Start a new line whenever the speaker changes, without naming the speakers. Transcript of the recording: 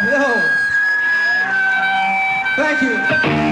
No. Thank you.